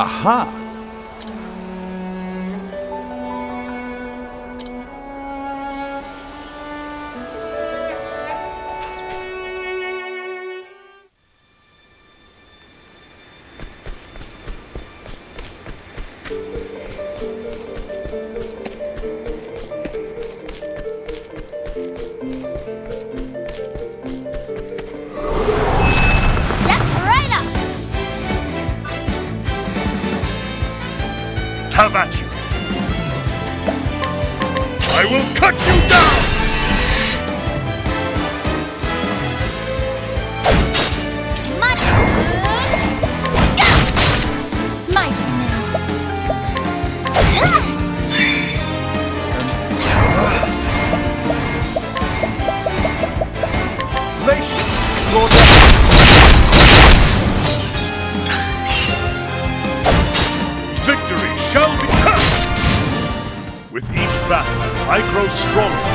Aha! salvation. Lord, victory shall be cursed. With each battle, I grow stronger.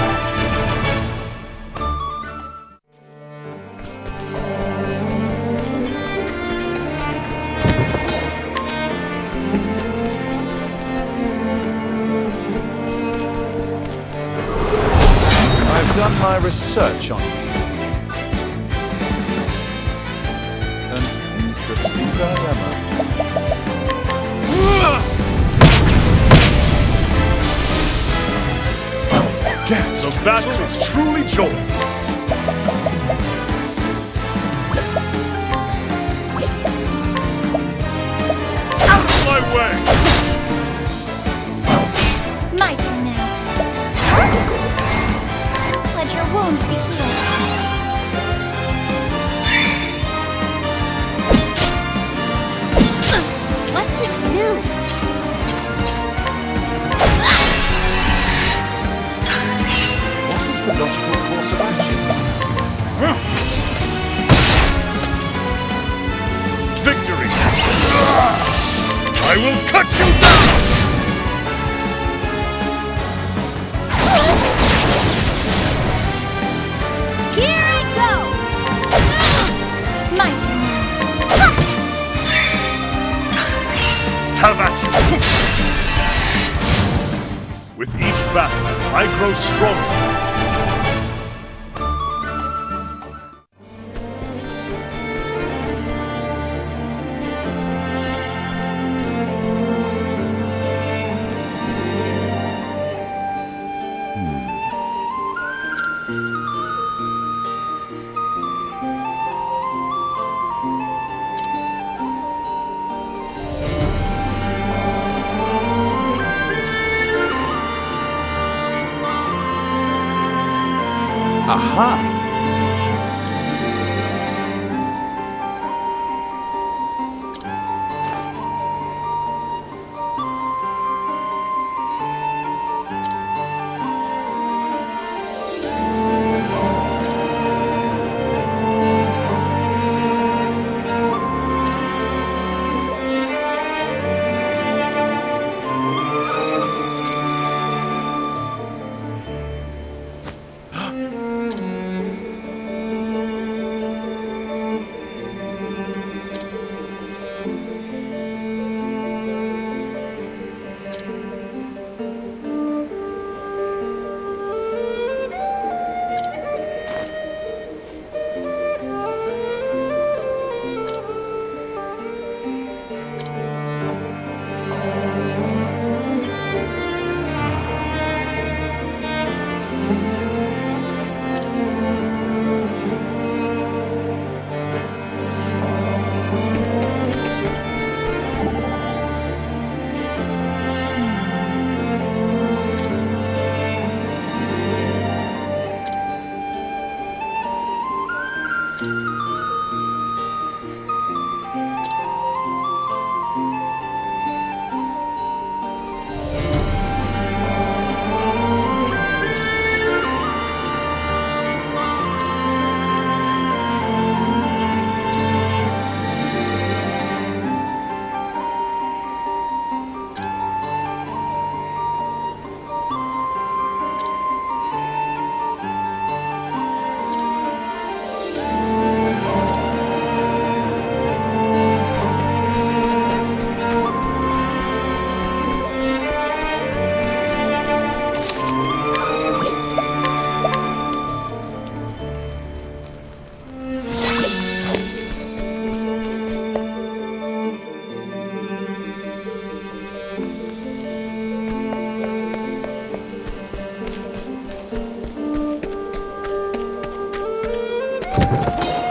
You? With each battle, I grow stronger. you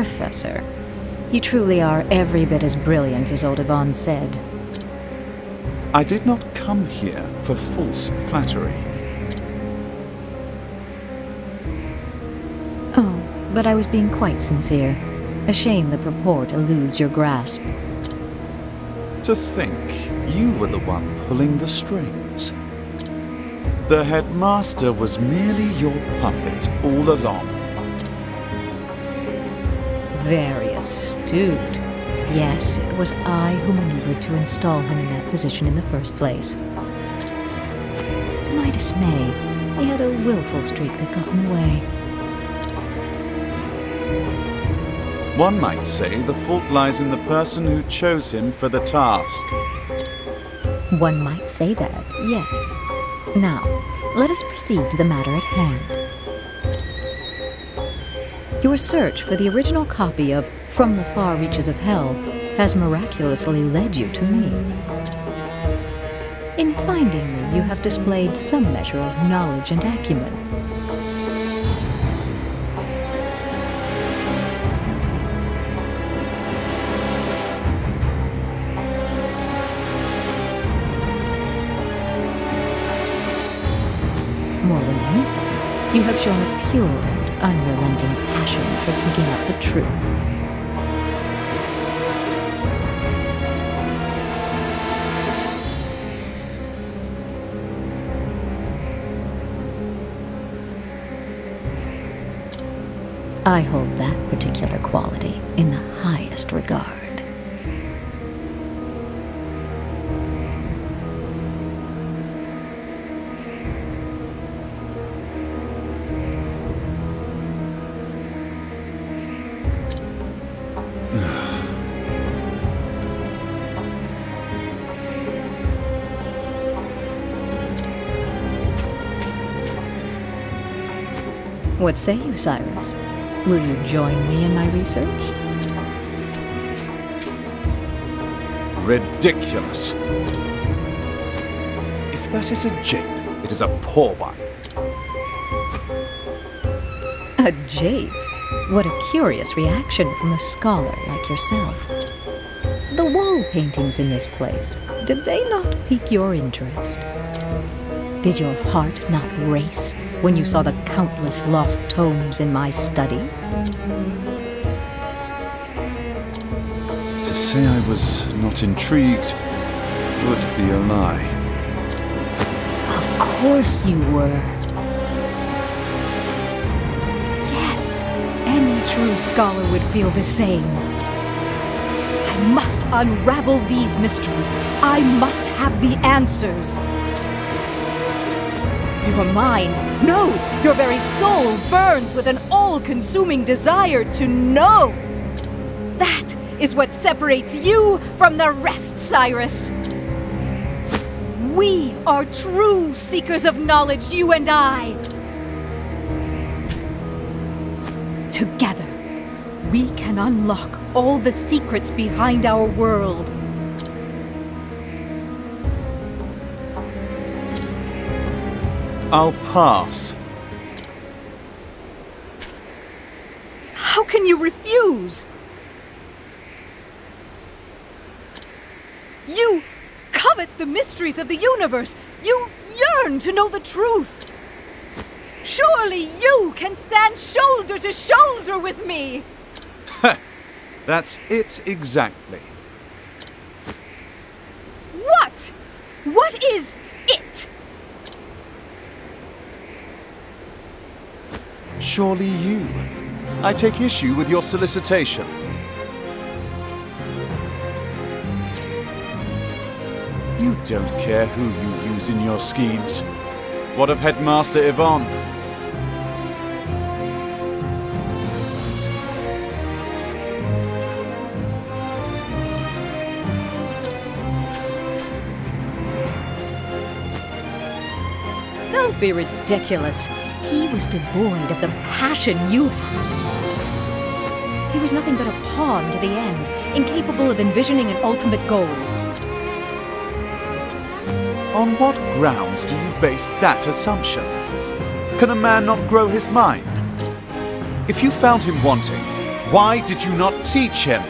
Professor, you truly are every bit as brilliant as old Yvon said. I did not come here for false flattery. Oh, but I was being quite sincere. A shame the purport eludes your grasp. To think you were the one pulling the strings. The headmaster was merely your puppet all along. Very astute. Yes, it was I who maneuvered to install him in that position in the first place. To my dismay, he had a willful streak that got in the way. One might say the fault lies in the person who chose him for the task. One might say that, yes. Now, let us proceed to the matter at hand. Your search for the original copy of From the Far Reaches of Hell has miraculously led you to me. In finding me, you have displayed some measure of knowledge and acumen. More than you have shown a pure unrelenting passion for seeking out the truth. I hold that particular quality in the highest regard. What say you, Cyrus? Will you join me in my research? Ridiculous. If that is a jape, it is a poor one. A jape? What a curious reaction from a scholar like yourself. The wall paintings in this place, did they not pique your interest? Did your heart not race when you saw the countless lost tomes in my study? To say I was not intrigued would be a lie. Of course you were. Yes, any true scholar would feel the same. I must unravel these mysteries. I must have the answers. Your mind, no, your very soul burns with an all consuming desire to know. That is what separates you from the rest, Cyrus. We are true seekers of knowledge, you and I. Together, we can unlock all the secrets behind our world. I'll pass. How can you refuse? You covet the mysteries of the universe. You yearn to know the truth. Surely you can stand shoulder to shoulder with me. That's it exactly. What? What is it? Surely you. I take issue with your solicitation. You don't care who you use in your schemes. What of Headmaster Yvon? Don't be ridiculous. Was devoid of the passion you have. He was nothing but a pawn to the end, incapable of envisioning an ultimate goal. On what grounds do you base that assumption? Can a man not grow his mind? If you found him wanting, why did you not teach him?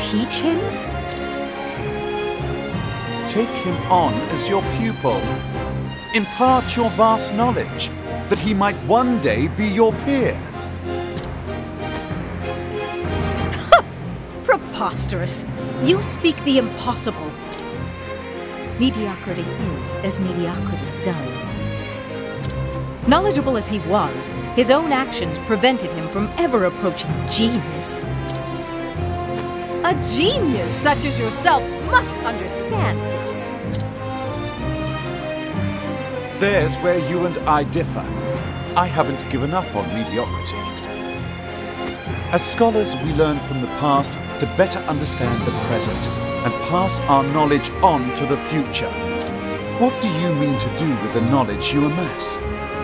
Teach him? Take him on as your pupil. Impart your vast knowledge, that he might one day be your peer. Preposterous. You speak the impossible. Mediocrity is as mediocrity does. Knowledgeable as he was, his own actions prevented him from ever approaching genius. A genius such as yourself must understand There's where you and I differ. I haven't given up on mediocrity. As scholars, we learn from the past to better understand the present and pass our knowledge on to the future. What do you mean to do with the knowledge you amass?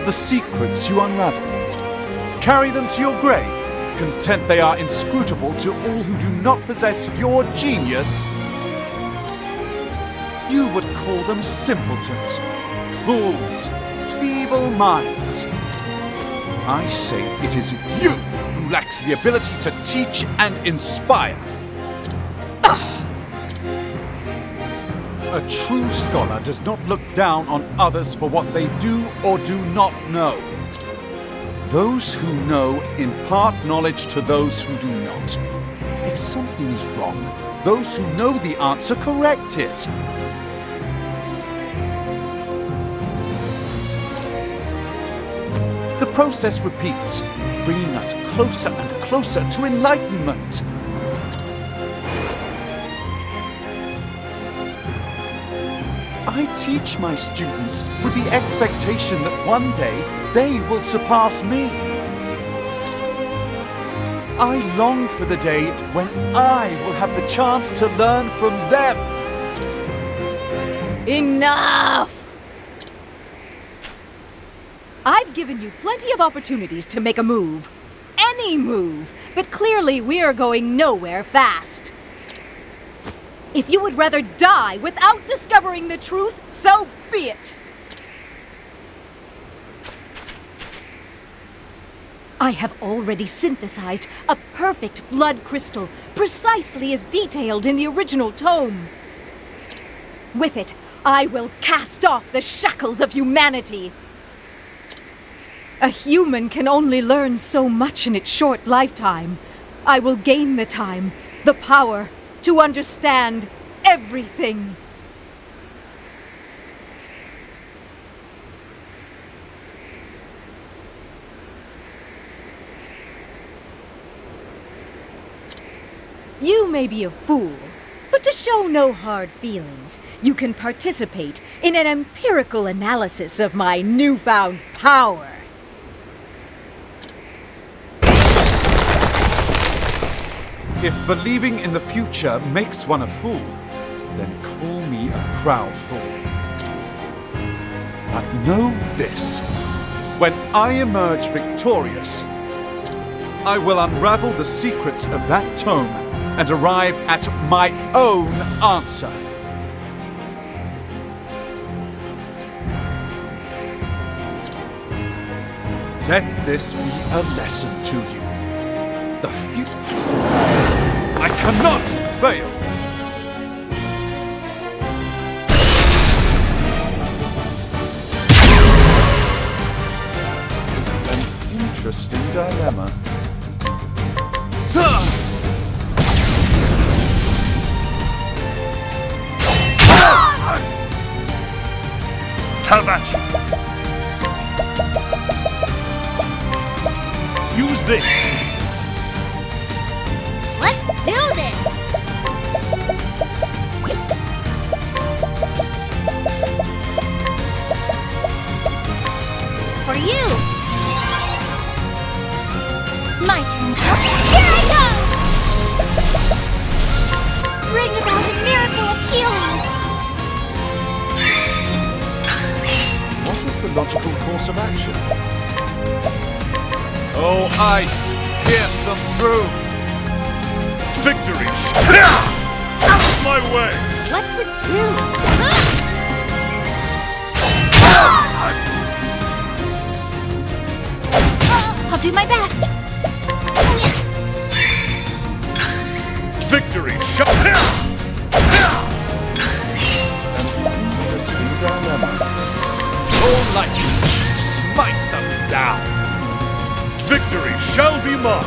The secrets you unravel? Carry them to your grave, content they are inscrutable to all who do not possess your genius? You would call them simpletons, fools, feeble minds. I say it is you who lacks the ability to teach and inspire. A true scholar does not look down on others for what they do or do not know. Those who know impart knowledge to those who do not. If something is wrong, those who know the answer correct it. Process repeats, bringing us closer and closer to enlightenment. I teach my students with the expectation that one day they will surpass me. I long for the day when I will have the chance to learn from them. Enough! I've given you plenty of opportunities to make a move. Any move. But clearly we are going nowhere fast. If you would rather die without discovering the truth, so be it. I have already synthesized a perfect blood crystal, precisely as detailed in the original tome. With it, I will cast off the shackles of humanity. A human can only learn so much in its short lifetime. I will gain the time, the power, to understand everything. You may be a fool, but to show no hard feelings, you can participate in an empirical analysis of my newfound power. If believing in the future makes one a fool, then call me a proud fool. But know this when I emerge victorious, I will unravel the secrets of that tome and arrive at my own answer. Let this be a lesson to you. The future. I cannot fail! An interesting dilemma. Have at you. Use this. Pierce them through! Victory! Out of my way! What to do? I'll do my best! Victory! Interesting dilemma. Oh, lightning! Smite them down! Victory shall be mine!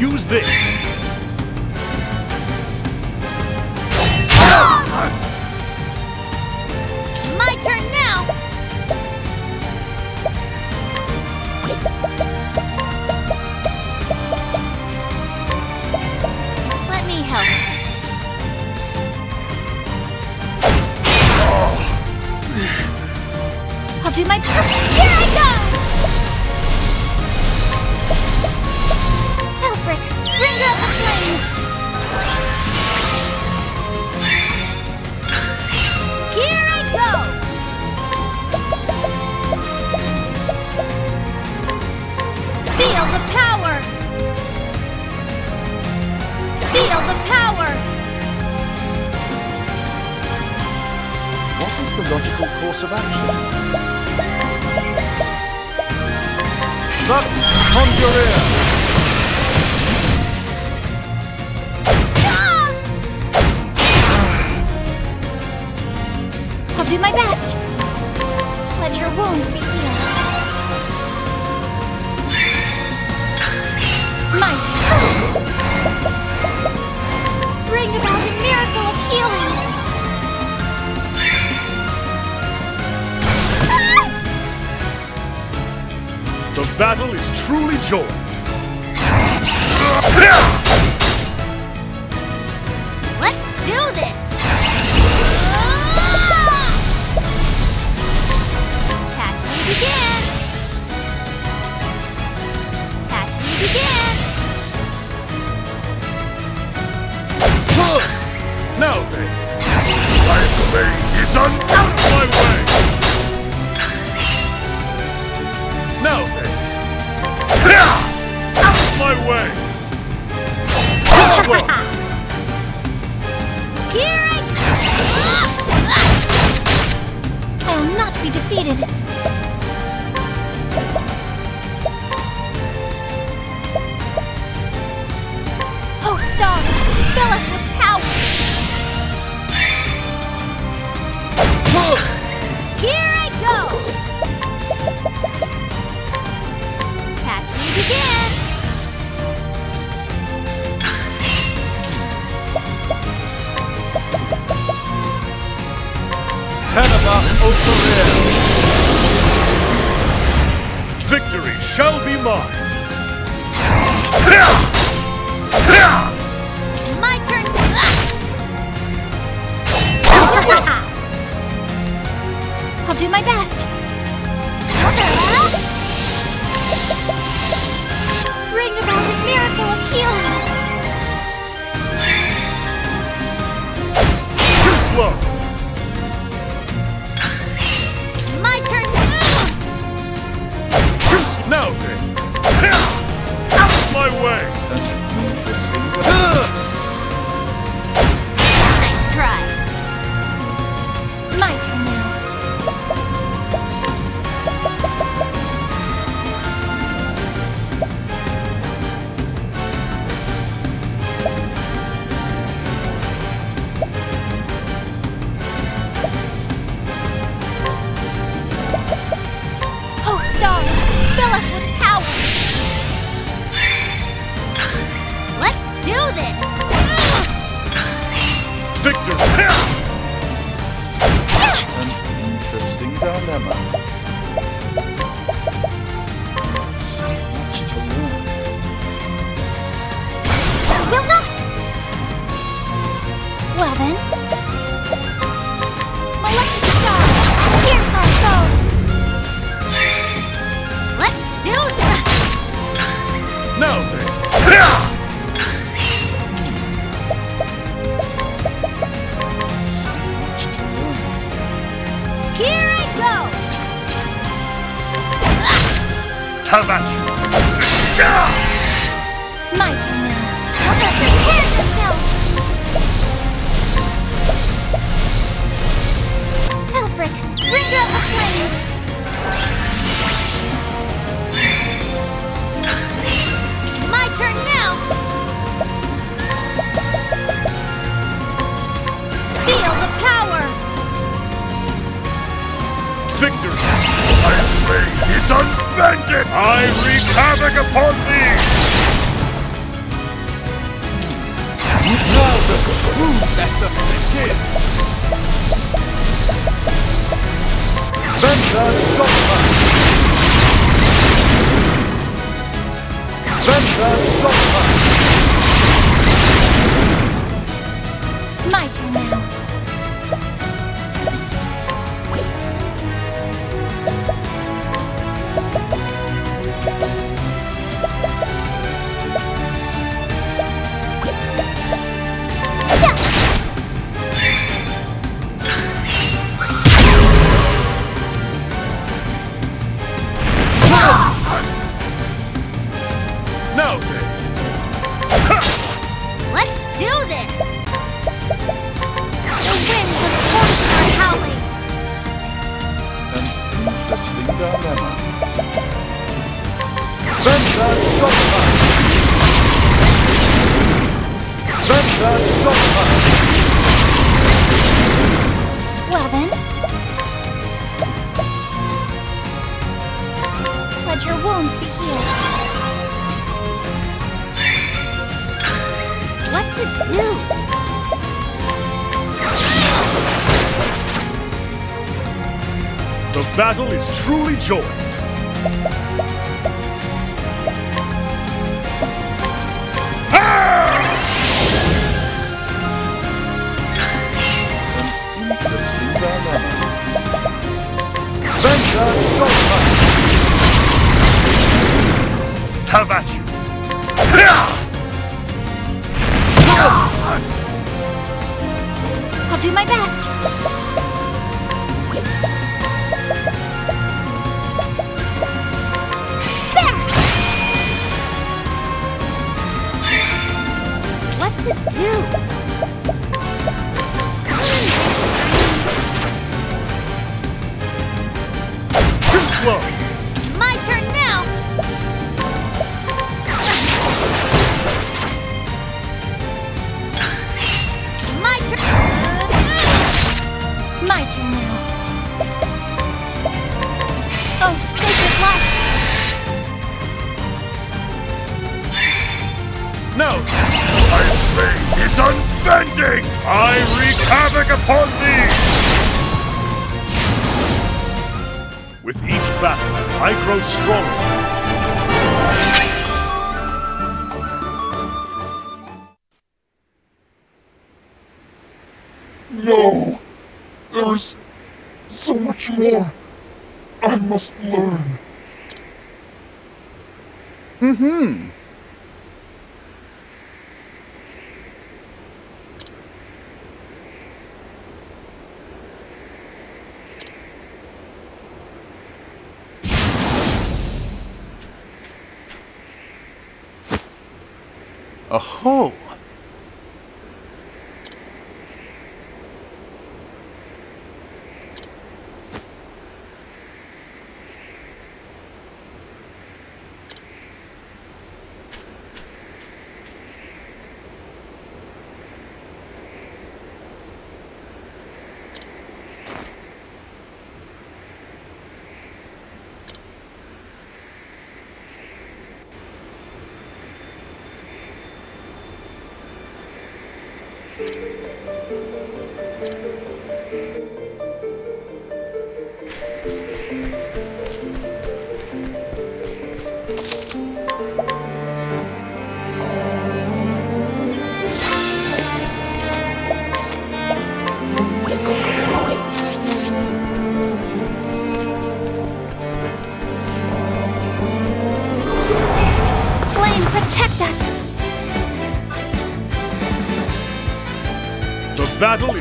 Use this! Logical course of action? Lux Conjurer! Truly hook. is truly joy. How about Have at you. I'll do my best. to do. Too slow! King, I wreak havoc upon thee! With each battle, I grow stronger. No! There's so much more I must learn. Mm-hmm. Oh.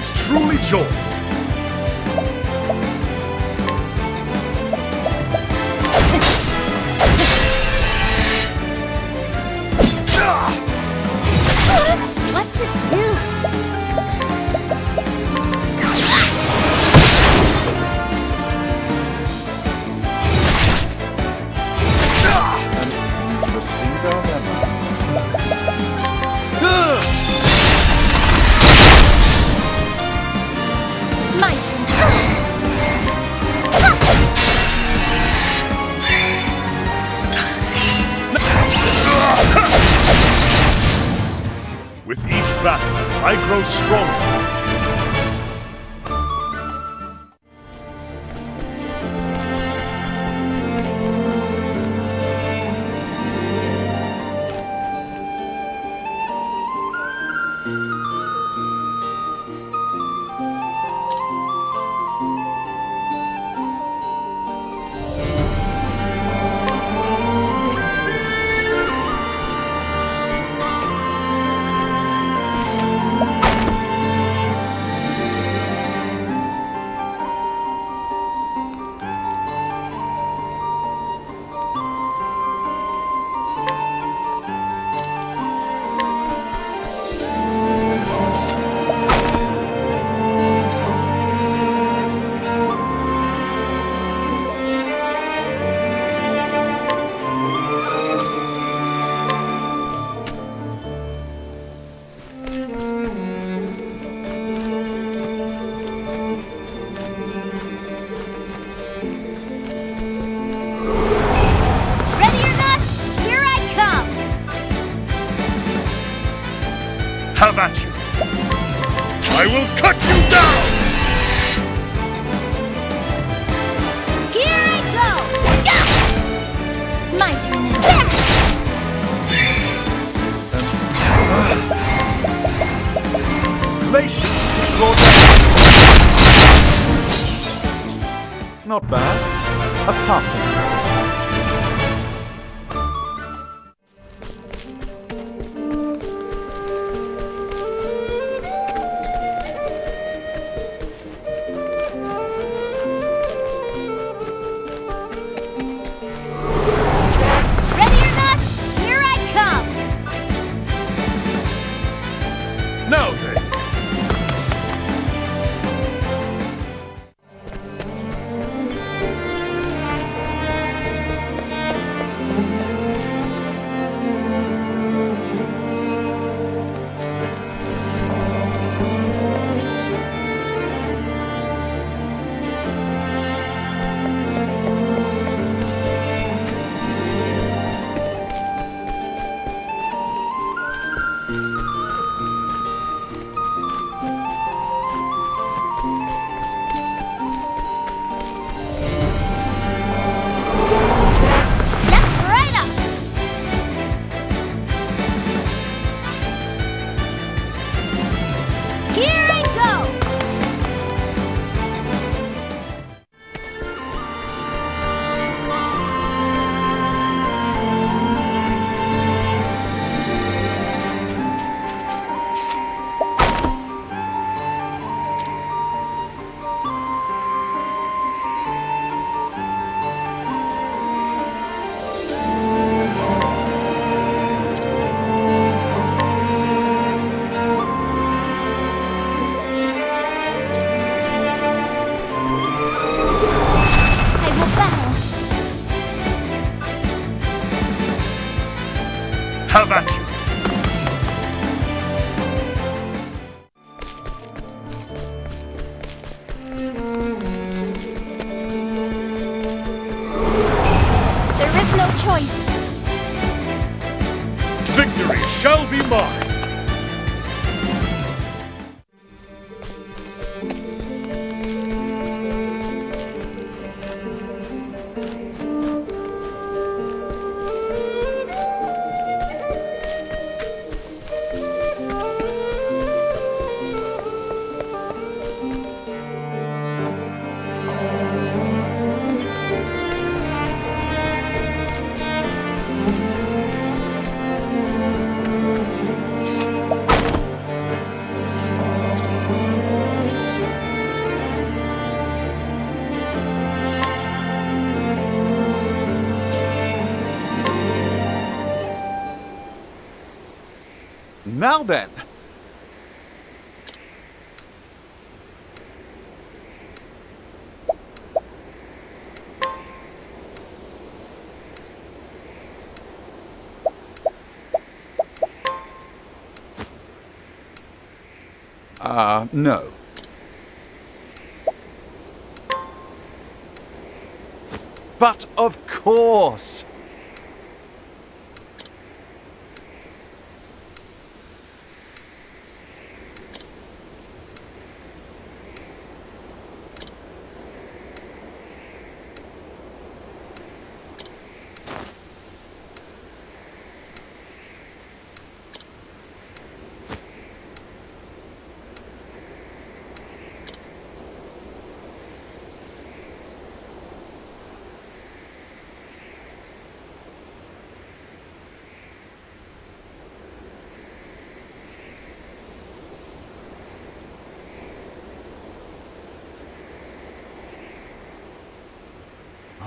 It's truly joy. Now then. Ah, uh, no. But of course!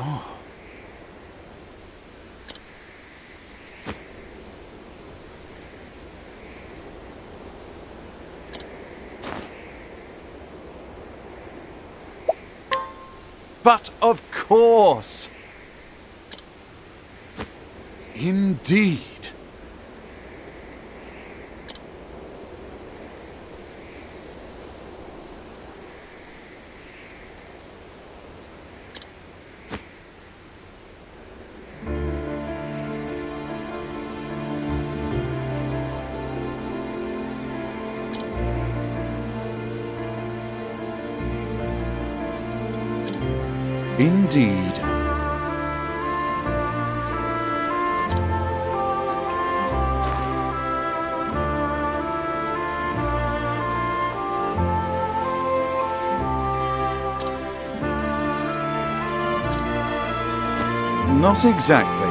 But of course! Indeed. Indeed. Not exactly.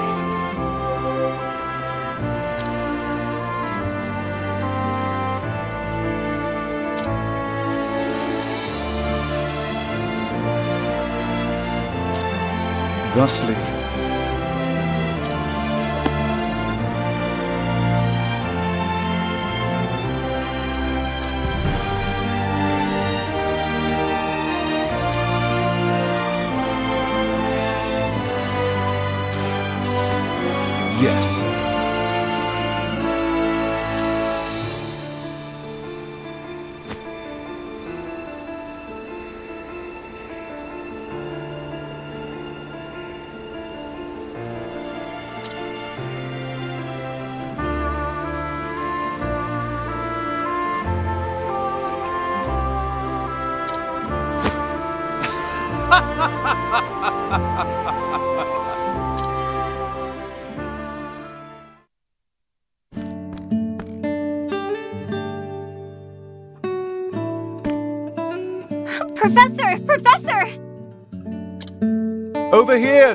Thusly. Yes.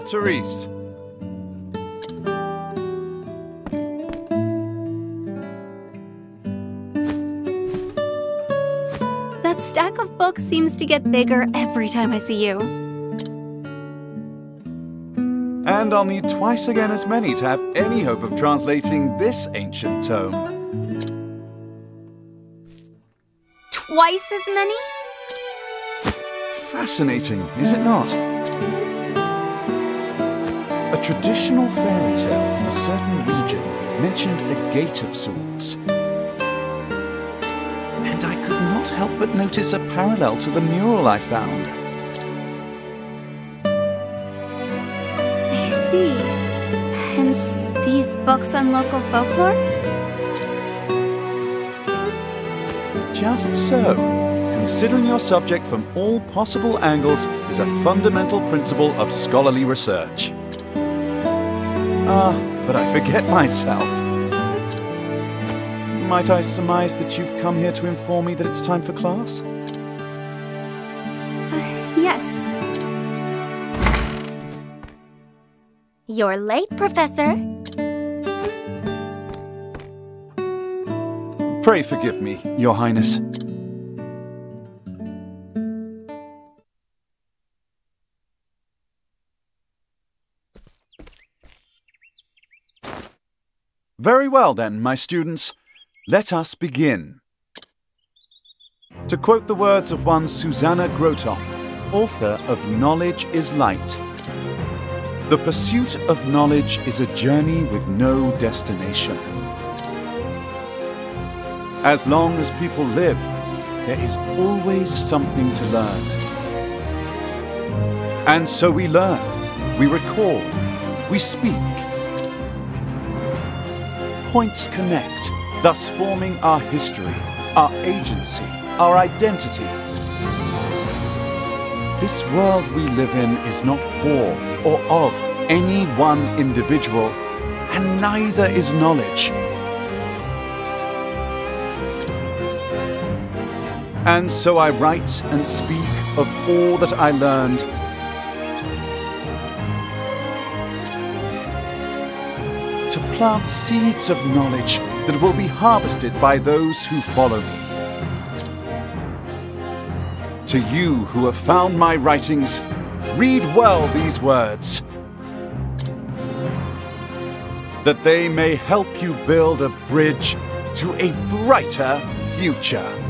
Therese. That stack of books seems to get bigger every time I see you. And I'll need twice again as many to have any hope of translating this ancient tome. Twice as many? Fascinating, is it not? A traditional fairy tale from a certain region mentioned a gate of sorts. And I could not help but notice a parallel to the mural I found. I see. Hence these books on local folklore? Just so. Considering your subject from all possible angles is a fundamental principle of scholarly research. Ah, but I forget myself. Might I surmise that you've come here to inform me that it's time for class? Yes. You're late, Professor. Pray forgive me, Your Highness. Very well, then, my students. Let us begin. To quote the words of one Susanna Grotov, author of Knowledge is Light The pursuit of knowledge is a journey with no destination. As long as people live, there is always something to learn. And so we learn, we record, we speak. Points connect, thus forming our history, our agency, our identity. This world we live in is not for or of any one individual, and neither is knowledge. And so I write and speak of all that I learned. Plant seeds of knowledge that will be harvested by those who follow me. To you who have found my writings, read well these words. That they may help you build a bridge to a brighter future.